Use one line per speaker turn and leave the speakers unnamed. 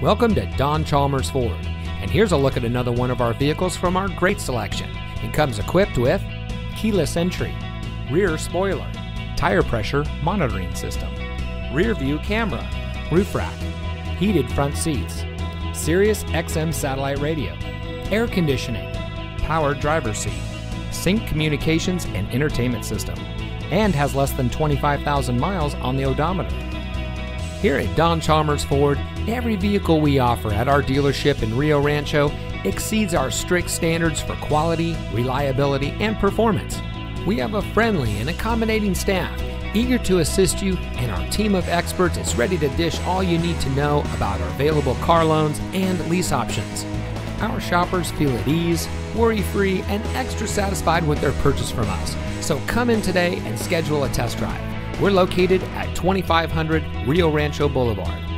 Welcome to Don Chalmers Ford. And here's a look at another one of our vehicles from our great selection. It comes equipped with keyless entry, rear spoiler, tire pressure monitoring system, rear view camera, roof rack, heated front seats, Sirius XM satellite radio, air conditioning, power driver seat, sync communications and entertainment system, and has less than 25,000 miles on the odometer. Here at Don Chalmers Ford, every vehicle we offer at our dealership in Rio Rancho exceeds our strict standards for quality, reliability, and performance. We have a friendly and accommodating staff eager to assist you, and our team of experts is ready to dish all you need to know about our available car loans and lease options. Our shoppers feel at ease, worry free, and extra satisfied with their purchase from us. So come in today and schedule a test drive. We're located at 2500 Rio Rancho Boulevard.